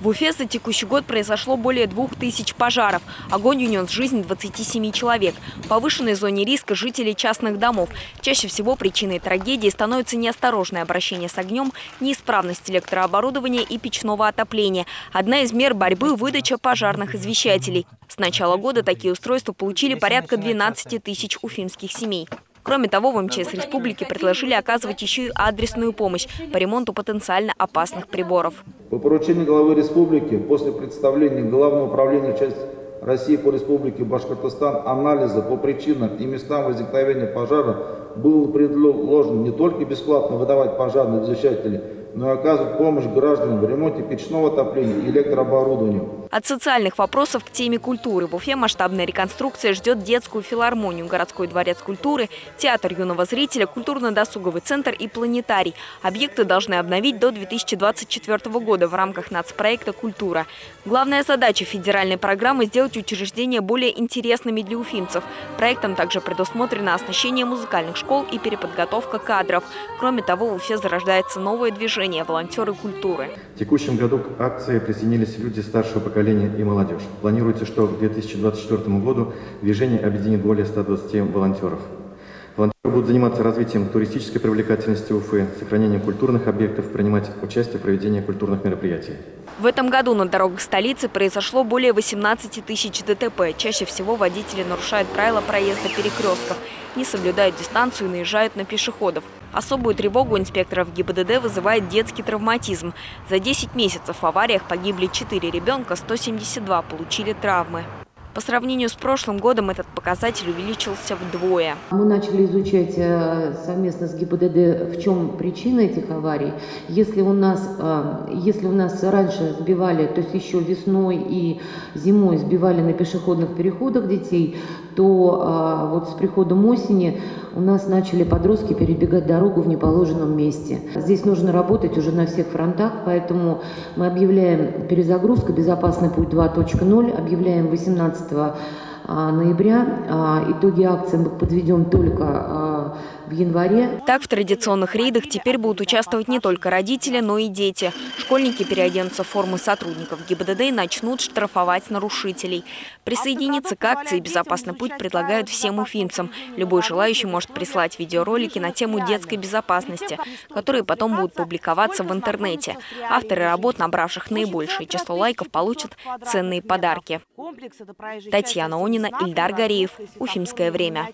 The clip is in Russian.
В Уфе за текущий год произошло более двух тысяч пожаров. Огонь унес жизнь 27 человек. В повышенной зоне риска жителей частных домов. Чаще всего причиной трагедии становится неосторожное обращение с огнем, неисправность электрооборудования и печного отопления. Одна из мер борьбы – выдача пожарных извещателей. С начала года такие устройства получили порядка 12 тысяч уфимских семей. Кроме того, в МЧС республики предложили оказывать еще и адресную помощь по ремонту потенциально опасных приборов. По поручению главы республики после представления Главного управления часть России по республике Башкортостан анализа по причинам и местам возникновения пожара было предложено не только бесплатно выдавать пожарные извещатели, но и оказывать помощь гражданам в ремонте печного отопления и электрооборудования. От социальных вопросов к теме культуры в Уфе масштабная реконструкция ждет детскую филармонию, городской дворец культуры, театр юного зрителя, культурно-досуговый центр и планетарий. Объекты должны обновить до 2024 года в рамках нацпроекта «Культура». Главная задача федеральной программы – сделать учреждения более интересными для уфимцев. Проектом также предусмотрено оснащение музыкальных школ и переподготовка кадров. Кроме того, в Уфе зарождается новое движение «Волонтеры культуры». В текущем году к акции присоединились люди старшего поколения и молодежь. Планируется, что к 2024 году движение объединит более 120 волонтеров. Волонтеры будут заниматься развитием туристической привлекательности Уфы, сохранением культурных объектов, принимать участие в проведении культурных мероприятий. В этом году на дорогах столицы произошло более 18 тысяч ДТП. Чаще всего водители нарушают правила проезда перекрестков, не соблюдают дистанцию и наезжают на пешеходов. Особую тревогу инспекторов ГИБДД вызывает детский травматизм. За 10 месяцев в авариях погибли 4 ребенка, 172 получили травмы. По сравнению с прошлым годом этот показатель увеличился вдвое. Мы начали изучать э, совместно с ГИБДД, в чем причина этих аварий. Если у нас, э, если у нас раньше сбивали, то есть еще весной и зимой сбивали на пешеходных переходах детей, то э, вот с приходом осени у нас начали подростки перебегать дорогу в неположенном месте. Здесь нужно работать уже на всех фронтах, поэтому мы объявляем перезагрузка «Безопасный путь 2.0», объявляем 18 ноября. Итоги акции мы подведем только в январе. Так в традиционных рейдах теперь будут участвовать не только родители, но и дети. Школьники переоденутся в формы сотрудников ГИБДД и начнут штрафовать нарушителей. Присоединиться к акции «Безопасный путь» предлагают всем уфимцам. Любой желающий может прислать видеоролики на тему детской безопасности, которые потом будут публиковаться в интернете. Авторы работ, набравших наибольшее число лайков, получат ценные подарки. Татьяна Онина, Ильдар Гореев. Уфимское время.